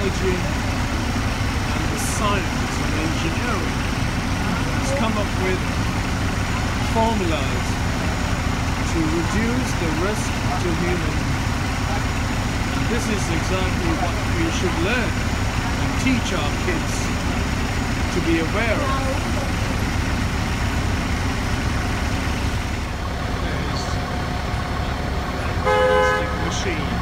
technology and the science and engineering has come up with formulas to reduce the risk to humans. And this is exactly what we should learn and teach our kids to be aware of. Machine